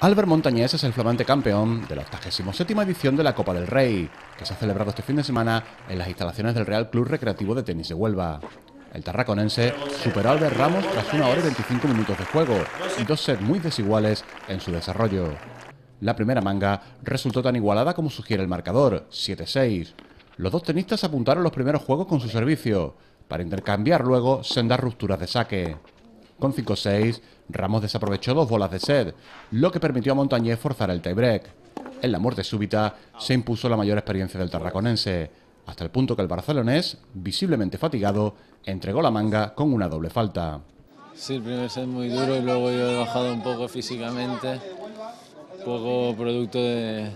Albert Montañés es el flamante campeón de la 87 edición de la Copa del Rey, que se ha celebrado este fin de semana en las instalaciones del Real Club Recreativo de Tenis de Huelva. El tarraconense superó a Albert Ramos tras una hora y 25 minutos de juego y dos sets muy desiguales en su desarrollo. La primera manga resultó tan igualada como sugiere el marcador, 7-6. Los dos tenistas apuntaron los primeros juegos con su servicio, para intercambiar luego sendas rupturas de saque. Con 5-6, Ramos desaprovechó dos bolas de set, lo que permitió a Montañez forzar el tiebreak. En la muerte súbita se impuso la mayor experiencia del tarraconense, hasta el punto que el barcelonés, visiblemente fatigado, entregó la manga con una doble falta. Sí, el primer set muy duro y luego yo he bajado un poco físicamente, poco producto de,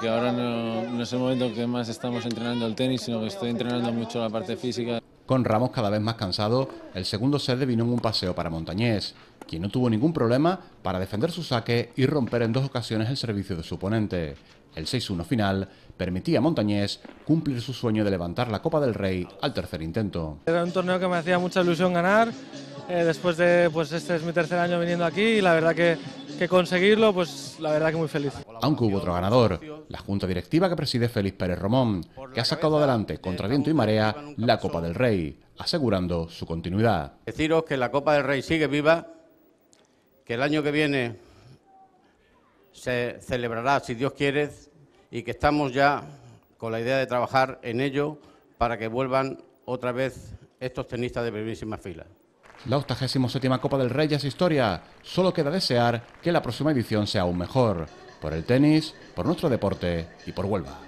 que ahora no, no es el momento que más estamos entrenando el tenis, sino que estoy entrenando mucho la parte física. Con Ramos cada vez más cansado, el segundo set vino en un paseo para Montañés, quien no tuvo ningún problema para defender su saque y romper en dos ocasiones el servicio de su oponente. El 6-1 final permitía a Montañés cumplir su sueño de levantar la Copa del Rey al tercer intento. Era un torneo que me hacía mucha ilusión ganar. Eh, después de, pues este es mi tercer año viniendo aquí y la verdad que, que conseguirlo, pues la verdad que muy feliz. Aunque hubo otro ganador, la junta directiva que preside Félix Pérez Romón, que ha sacado adelante contra viento y marea la Copa del Rey, asegurando su continuidad. Deciros que la Copa del Rey sigue viva, que el año que viene se celebrará, si Dios quiere, y que estamos ya con la idea de trabajar en ello para que vuelvan otra vez estos tenistas de primerísima fila. La 87 Copa del Rey es historia. Solo queda desear que la próxima edición sea aún mejor. Por el tenis, por nuestro deporte y por Huelva.